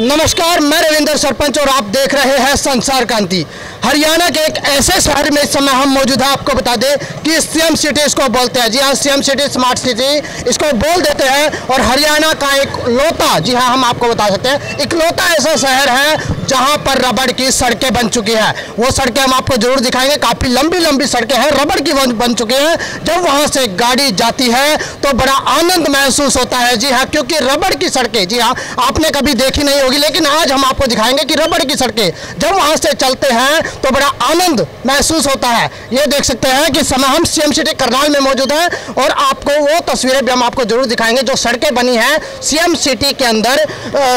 नमस्कार मैं रविंदर सरपंच और आप देख रहे हैं संसार क्रांति। हरियाणा के एक ऐसे शहर में इस समय हम मौजूद हैं आपको बता दें कि सीएम सिटी इसको बोलते हैं। जी हाँ सीएम सिटी स्मार्ट सिटी इसको बोल देते हैं और हरियाणा का एक लोता जी हाँ हम आपको बता सकते हैं इकलौता ऐसा शहर है जहाँ पर रबड़ की सड़कें बन चुकी है। वो सड़कें हम आपको ज़रूर दिखाएँगे काफ़ी लंबी लंबी सड़कें हैं रबड़ की बन, चुकी हैं। जब वहाँ से गाड़ी जाती है तो बड़ा आनंद महसूस होता है जी हाँ क्योंकि रबड़ की सड़कें जी हाँ आपने कभी देखी नहीं होगी लेकिन आज हम आपको दिखाएँगे कि रबड़ की सड़कें जब वहाँ से चलते हैं तो बड़ा आनंद महसूस होता है। ये देख सकते हैं कि समय हम सीएम सिटी करनाल में मौजूद हैं और आपको वो तस्वीरें भी हम आपको ज़रूर दिखाएँगे जो सड़कें बनी हैं। सीएम सिटी के अंदर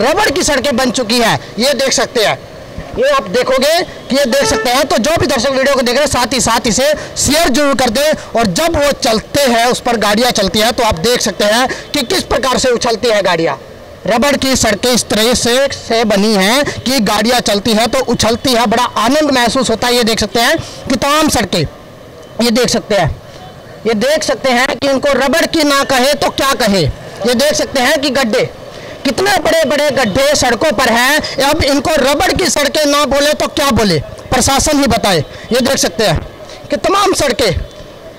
रबड़ की सड़कें बन चुकी है। ये देख सकते हैं। ये आप देखोगे कि ये देख सकते हैं। तो जो भी दर्शक वीडियो को देख रहे हैं, साथ ही साथ इसे शेयर ज़रूर कर दें और जब वो चलते हैं, उस पर गाड़ियाँ चलती हैं तो आप देख सकते हैं कि किस प्रकार से उछलती है गाड़ियाँ। रबड़ की सड़कें इस तरह से से बनी हैं कि गाड़ियाँ चलती हैं तो उछलती है, बड़ा आनंद महसूस होता है। ये देख सकते हैं कि तमाम सड़कें, ये देख सकते हैं, ये देख सकते हैं कि इनको रबड़ की ना कहे तो क्या कहे। ये देख सकते हैं कि गड्ढे, कितने बड़े बड़े गड्ढे सड़कों पर हैं। अब इनको रबड़ की सड़कें ना बोले तो क्या बोले? प्रशासन ही बताए। ये देख सकते हैं कि तमाम सड़कें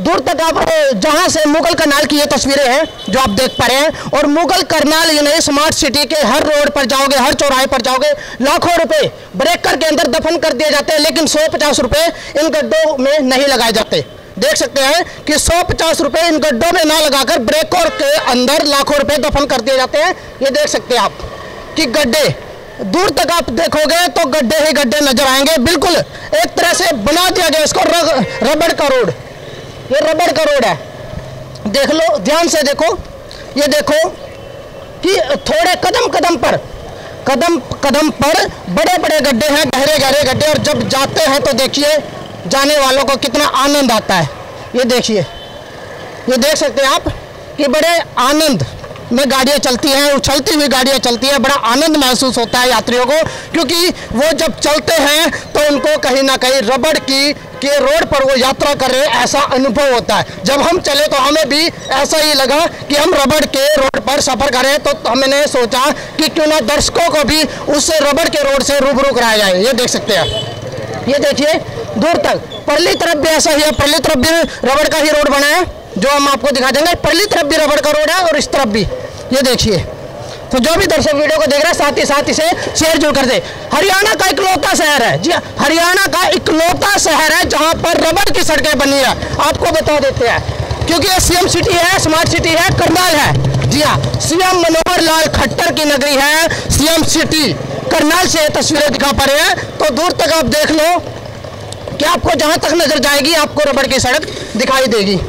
दूर तक आप जहाँ से मुगल करनाल की ये तस्वीरें हैं, जो आप देख पा रहे हैं, और मुगल करनाल ये नहीं स्मार्ट सिटी के हर रोड पर जाओगे, हर चौराहे पर जाओगे, लाखों रुपए ब्रेकर के अंदर दफन कर दिए जाते हैं, लेकिन सौ पचास रुपए इन गड्ढों में नहीं लगाए जाते। देख सकते हैं कि सौ पचास रुपए इन गड्ढों में ना लगाकर ब्रेकर के अंदर लाखों रुपए दफन कर दिए जाते हैं। ये देख सकते हैं आप कि गड्ढे, दूर तक आप देखोगे तो गड्ढे ही गड्ढे नज़र आएँगे। बिल्कुल एक तरह से बना दिया गया इसको रबड़ का रोड। ये रबड़ का रोड है। देख लो, ध्यान से देखो। ये देखो कि थोड़े कदम कदम पर, कदम कदम पर बड़े बड़े गड्ढे हैं, गहरे गहरे गड्ढे, और जब जाते हैं तो देखिए जाने वालों को कितना आनंद आता है। ये देखिए, ये देख सकते हैं आप कि बड़े आनंद। में गाड़ियाँ चलती हैं, उछलती हुई गाड़ियाँ चलती हैं, बड़ा आनंद महसूस होता है यात्रियों को, क्योंकि वो जब चलते हैं तो उनको कहीं ना कहीं रबड़ की, के रोड पर वो यात्रा कर रहे हैं, ऐसा अनुभव होता है। जब हम चले तो हमें भी ऐसा ही लगा कि हम रबड़ के रोड पर सफ़र करें तो हमने सोचा कि क्यों ना दर्शकों को भी उस रबड़ के रोड से रूबरू कराया जाए। ये देख सकते हैं ये देखिए, दूर तक। पहली तरफ़ भी ऐसा ही है पहली तरफ़ भी रबड़ का ही रोड बना है। जो हम आपको दिखा देंगे, पहली तरफ़ भी रबड़ का रोड है और इस तरफ़ भी। ये देखिए। तो जो भी दर्शक वीडियो को देख रहे हैं, साथ ही साथ इसे शेयर ज़रूर कर दे। हरियाणा का इकलौता शहर है। जी हरियाणा का इकलौता शहर है जहाँ पर रबड़ की सड़कें बनी है। आपको बता देते हैं, क्योंकि ये सीएम सिटी है, स्मार्ट सिटी है, करनाल है। जी हाँ सीएम मनोहर लाल खट्टर की नगरी है, सीएम सिटी। करनाल से तस्वीरें दिखा पा रहे हैं। तो दूर तक आप देख लो कि आपको जहाँ तक नज़र जाएगी, आपको रबड़ की सड़क दिखाई देगी।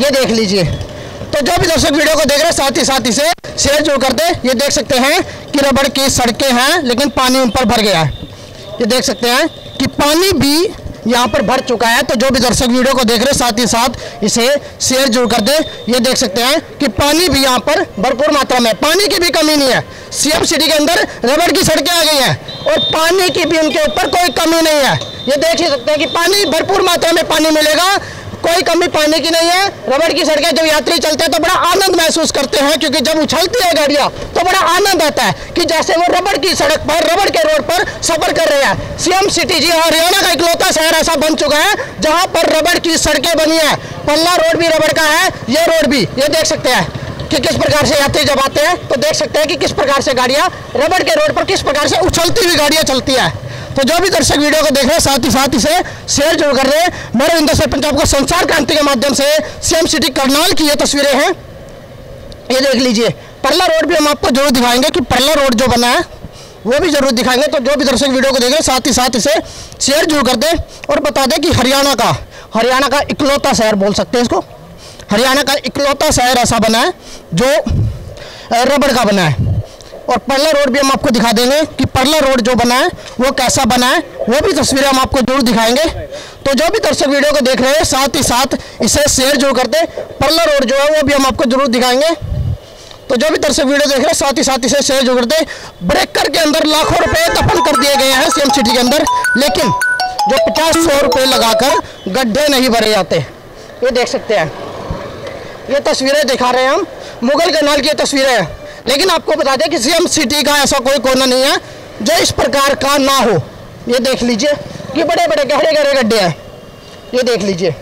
ये देख लीजिए। तो जो भी दर्शक वीडियो को देख रहे हैं, साथ ही साथ इसे शेयर ज़रूर कर दे ये देख सकते हैं कि रबड़ की सड़कें हैं, लेकिन पानी उन पर भर गया है। ये देख सकते हैं कि पानी भी यहाँ पर भर चुका है। तो जो भी दर्शक वीडियो को देख रहे हैं, साथ ही साथ इसे शेयर ज़रूर कर दे। ये देख सकते हैं कि पानी भी यहाँ पर भरपूर मात्रा में पानी की भी कमी नहीं है। सीएम सिटी के अंदर रबड़ की सड़कें आ गई हैं और पानी की भी उनके ऊपर कोई कमी नहीं है। ये देख ही सकते हैं कि पानी भरपूर मात्रा में पानी मिलेगा। कोई कमी पानी की नहीं है। रबड़ की सड़कें जब यात्री चलते हैं तो बड़ा आनंद महसूस करते हैं, क्योंकि जब उछलती है गाड़ियाँ तो बड़ा आनंद आता है कि जैसे वो रबड़ की सड़क पर, रबड़ के रोड पर सफ़र कर रहे हैं। सीएम सिटी जी हरियाणा का इकलौता शहर ऐसा बन चुका है, जहाँ पर रबड़ की सड़कें बनी है। पल्ला रोड भी रबड़ का है, ये रोड भी, ये देख सकते हैं कि किस प्रकार से यात्री जब आते हैं तो देख सकते हैं कि किस प्रकार से गाड़ियाँ रबड़ के रोड पर, किस प्रकार से उछलती हुई गाड़ियाँ चलती है। तो जो भी दर्शक वीडियो को देख रहे हैं, साथ ही साथ इसे शेयर ज़रूर कर रहे हैं। मेरे इंदर सरपंच को संसार क्रांति के माध्यम से सीएम सिटी करनाल की ये तस्वीरें हैं। ये देख लीजिए परला रोड भी हम आपको ज़रूर दिखाएँगे कि परला रोड जो बना है, वो भी ज़रूर दिखाएँगे। तो जो भी दर्शक वीडियो को देख रहे हैं, साथ ही साथ इसे शेयर ज़रूर कर दें और बता दें कि हरियाणा का हरियाणा का इकलौता शहर बोल सकते हैं इसको। हरियाणा का इकलौता शहर ऐसा बना है, जो रबड़ का बना है। और परला रोड भी हम आपको दिखा देंगे कि परला रोड जो बना है, वो कैसा बना है, वो भी तस्वीरें हम आपको ज़रूर दिखाएँगे। तो जो भी दर्शक वीडियो को देख रहे हैं, साथ ही साथ इसे शेयर ज़रूर करते परला रोड जो है, वो भी हम आपको ज़रूर दिखाएँगे। तो जो भी दर्शक वीडियो देख रहे हैं, साथ ही साथ इसे शेयर ज़रूर करते ब्रेकर के अंदर लाखों रुपए दफन कर दिए गए हैं सीएम सिटी के अंदर, लेकिन जो पचास सौ रुपये लगाकर गड्ढे नहीं भरे जाते। ये देख सकते हैं। ये तस्वीरें दिखा रहे हैं हम। मुगल कैनाल की तस्वीरें हैं। लेकिन आपको बता दें कि सीएम सिटी का ऐसा कोई कोना नहीं है जो इस प्रकार का ना हो। ये देख लीजिए। कि बड़े बड़े गहरे गहरे गड्ढे हैं। ये देख लीजिए।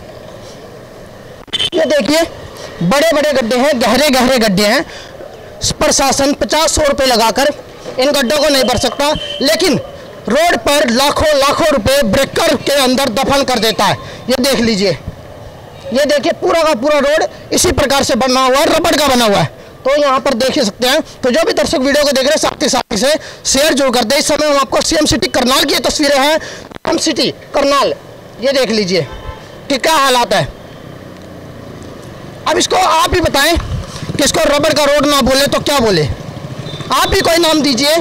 ये देखिए, बड़े बड़े गड्ढे हैं, गहरे गहरे गड्ढे हैं। प्रशासन पचास सौ रुपये लगाकर इन गड्ढों को नहीं भर सकता, लेकिन रोड पर लाखों लाखों रुपए ब्रेकर के अंदर दफन कर देता है। ये देख लीजिए। ये देखिए, पूरा का पूरा रोड इसी प्रकार से बना हुआ है, रबड़ का बना हुआ है। तो यहाँ पर देख सकते हैं। तो जो भी दर्शक वीडियो को देख रहे हैं, साथ ही साथ से शेयर जो कर दे। इस समय हम आपको सीएम सिटी करनाल की तस्वीरें हैं। सीएम सिटी करनाल, ये देख लीजिए कि क्या हालात है। अब इसको आप ही बताएँ कि इसको रबड़ का रोड ना बोले तो क्या बोले। आप ही कोई नाम दीजिए,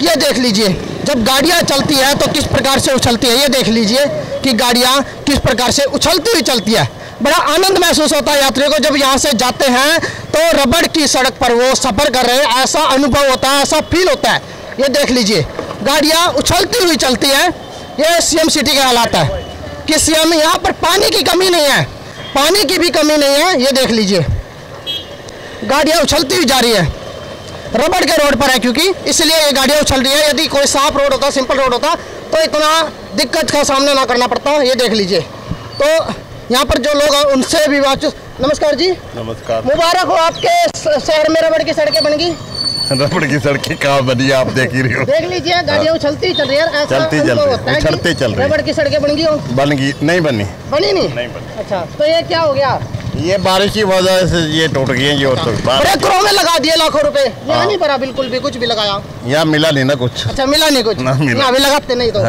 ये देख लीजिए, जब गाड़ियाँ चलती है तो किस प्रकार से उछलती है, ये देख लीजिए कि गाड़ियाँ किस प्रकार से उछलती हुई चलती है। बड़ा आनंद महसूस होता है यात्रियों को जब यहाँ से जाते हैं तो रबड़ की सड़क पर वो सफ़र कर रहे हैं। ऐसा अनुभव होता है, ऐसा फील होता है। ये देख लीजिए, गाड़ियाँ उछलती हुई चलती है। ये सीएम सिटी के हालात है कि सीएम यहाँ पर पानी की कमी नहीं है, पानी की भी कमी नहीं है। ये देख लीजिए, गाड़ियाँ उछलती हुई जा रही है। रबड़ के रोड पर है क्योंकि इसलिए ये गाड़ियाँ उछल रही है। यदि कोई साफ़ रोड होता सिंपल रोड होता तो इतना दिक्कत का सामना ना करना पड़ता। ये देख लीजिए तो यहाँ पर जो लोग हैं उनसे भी बात नमस्कार जी। नमस्कार। मुबारक हो आपके शहर में रबड़ की सड़कें बन गई। रबड़ की सड़कें कहाँ बनी आप देख ही रहे हो। देख लीजिए गाड़ियाँ उछलती ही चल रही है चलती चल रही, है कि चल रही। रबड़ की सड़कें बन गई हो। बन गई नहीं बनी। बनी नहीं? नहीं बनी। अच्छा तो ये क्या हो गया? ये बारिश की वजह से ये टूट गई है ये तो करोड़ में लगा दिए लाखों रुपए। यहाँ हाँ। नहीं भरा बिल्कुल भी कुछ भी लगाया। यहाँ मिला नहीं ना कुछ। अच्छा मिला नहीं कुछ? ना मिला। यहाँ भी लगाते नहीं तो?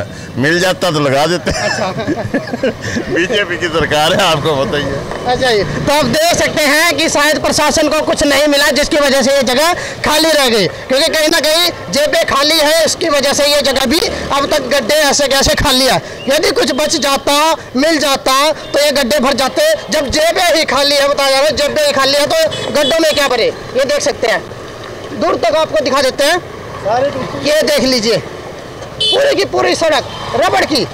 मिल जाता तो लगा देते। अच्छा। बीजेपी की सरकार है आपको बताइए। अच्छा जी। तो आप देख सकते हैं कि शायद प्रशासन को कुछ नहीं मिला जिसकी वजह से ये जगह खाली रह गई। क्योंकि कहीं ना कहीं जेबें खाली है इसकी वजह से ये जगह भी अब तक गड्ढे ऐसे कैसे खाली है? यदि कुछ बच जाता मिल जाता तो ये गड्ढे भर जाते। जब जेबें ही खाली है बताया जा रहा है जेबें ही खाली है तो गड्ढों में क्या भरे? ये देख सकते हैं। दूर तक आपको दिखा देते हैं। ये देख लीजिए। पूरी की पूरी सड़क, रबड़ की।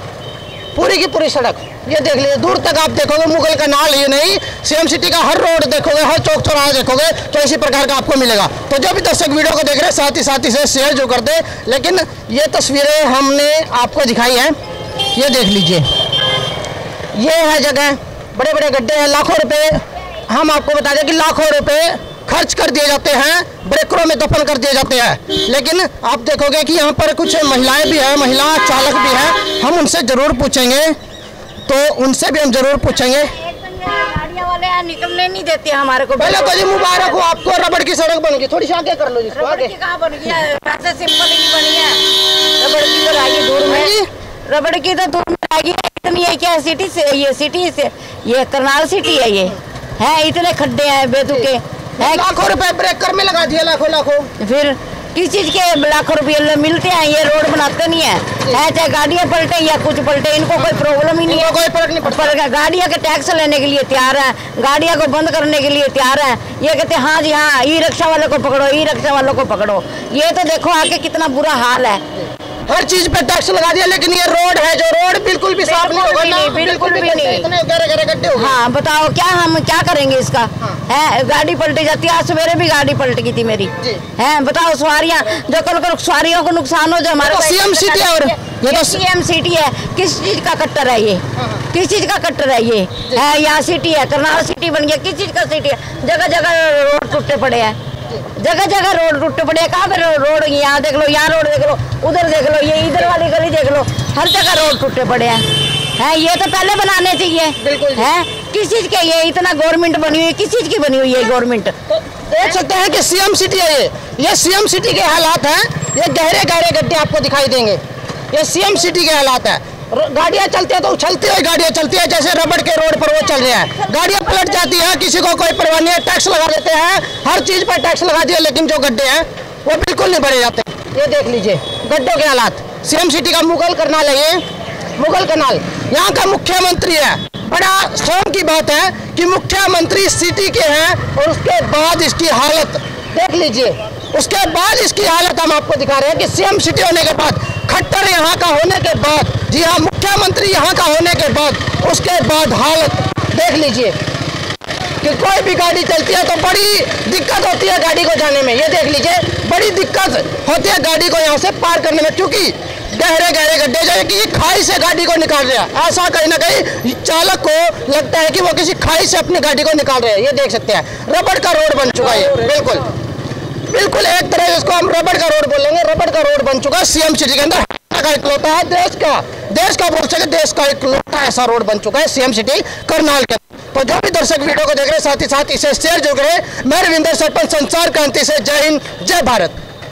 पूरी की पूरी सड़क। ये देख लीजिए, दूर तक आप देखोगे, मुगल का नाल ही नहीं, सीएम सिटी का हर रोड देखोगे, हर चौक चौराहा देखोगे तो इसी प्रकार का आपको मिलेगा। तो जो भी दर्शक वीडियो को देख रहे हैं, साथ ही साथ इसे शेयर जो कर दे। लेकिन ये तस्वीरें हमने आपको दिखाई है। ये देख लीजिए। ये है जगह बड़े बड़े गड्ढे हैं, लाखों रुपए। हम आपको बता दें कि लाखों रुपए खर्च कर दिए जाते हैं ब्रेकरों में दफन कर दिए जाते हैं। लेकिन आप देखोगे कि यहाँ पर कुछ महिलाएँ भी हैं महिला चालक भी हैं हम उनसे ज़रूर पूछेंगे। तो उनसे भी हम ज़रूर पूछेंगे। वाले निकलने नहीं देते हमारे को पहले तो जी मुबारक हो आपको रबड़ की सड़क बन गई। थोड़ी आगे कर लो जिसको रबड़ आगे। की कहाँ बन गई सिंपल ही बनी है। रबड़ की तो दूर हाँ में रबड़ की तो दूर में इतनी है क्या सिटी से? ये सिटी से ये करनाल सिटी है ये। है इतने खड्डे हैं बेतुके। है लाखों रुपए ब्रेकर में लगा दिया लाखों लाखों। फिर किस चीज़ के लाखों रुपये मिलते हैं? ये रोड बनाते नहीं है। है चाहे गाड़ियाँ पलटे या कुछ पलटे इनको कोई प्रॉब्लम ही नहीं है। कोई फ़र्क नहीं पड़ता। गाड़ियों के टैक्स लेने के लिए तैयार है? गाड़ियों को बंद करने के लिए तैयार है? ये कहते हैं हाँ जी हाँ ई रिक्शा वाले को पकड़ो ई रिक्शा वालों को पकड़ो। ये तो देखो आके कितना बुरा हाल है। हर चीज़ पे टैक्स लगा दिया लेकिन ये रोड है जो रोड बिल्कुल भी साफ़ नहीं होगा ना बिल्कुल भी नहीं। इतने गहरे गहरे गड्ढे हो हाँ बताओ क्या हम क्या करेंगे इसका? है। गाड़ी पलटी जाती है आज सवेरे भी गाड़ी पलट गई थी मेरी। है बताओ सवारियाँ जो कल को सवारियों को नुकसान हो जो हमारे city है और ये तो- सीएम सिटी है। किस चीज़ का कट्टर है ये? किस चीज़ का कट्टर है ये? है यहाँ सिटी है करनाल सिटी बन गया किस चीज़ का सिटी है? जगह जगह रोड टूटे पड़े हैं। जगह जगह रोड टूटे पड़े हैं कहाँ पे रोड यहाँ देख लो यहाँ रोड देख लो उधर देख लो ये इधर वाली गली देख लो। हर जगह रोड टूटे पड़े हैं। है ये तो पहले बनाने चाहिए। बिल्कुल है किस चीज़ के ये इतना गवर्नमेंट बनी हुई है? किस चीज़ की बनी हुई है गवर्नमेंट? तो देख सकते हैं कि सीएम सिटी है ये। ये सीएम सिटी के हालात हैं। ये गहरे गहरे गड्ढे आपको दिखाई देंगे। ये सीएम सिटी के हालात है। गाड़ियाँ चलती है तो उछलती हुई गाड़ियाँ चलती है, जैसे रबड़ के रोड पर वो चल रहे हैं। गाड़ियाँ पलट जाती है, किसी को कोई परवाह नहीं है टैक्स लगा देते हैं, हर चीज़ पर टैक्स लगा दिया लेकिन जो गड्ढे हैं, वो बिल्कुल नहीं भरे जाते। ये देख लीजिए, गड्ढों के हालात। सीएम सिटी का मुगल करनाल है ये। मुगल कनाल यहाँ का मुख्यमंत्री है। बड़ा शर्म की बात है कि मुख्यमंत्री सिटी के हैं और उसके बाद इसकी हालत। देख लीजिए, उसके बाद इसकी हालत हम आपको दिखा रहे हैं कि सीएम सिटी होने के बाद खट्टर यहाँ का होने के बाद, जी हाँ मुख्यमंत्री यहाँ का होने के बाद, उसके बाद हालत, देख लीजिए। कि कोई भी गाड़ी चलती है तो बड़ी दिक्कत होती है गाड़ी को जाने में। ये देख लीजिए, बड़ी दिक्कत होती है गाड़ी को यहाँ से पार करने में, क्योंकि गहरे गहरे गड्ढे, जो कि खाई से गाड़ी को निकाल रहा है। ऐसा कहीं ना कहीं चालक को लगता है कि वो किसी खाई से अपनी गाड़ी को निकाल रहे हैं। ये देख सकते हैं, रबड़ का रोड बन चुका है, बिल्कुल। बिल्कुल एक तरह इसको हम रबड़ का रोड बोलेंगे, रबड़ का रोड बन चुका है सीएम सिटी के अंदर। का इकलौता है देश का देश का बोल सके देश का इकलौता ऐसा रोड बन चुका है सीएम सिटी करनाल के तो जो भी दर्शक वीडियो को देख रहे हैं, साथ ही साथ इसे शेयर जो करें। मैं रविंदर सरपंच संसार क्रांति से जय हिंद, जय भारत।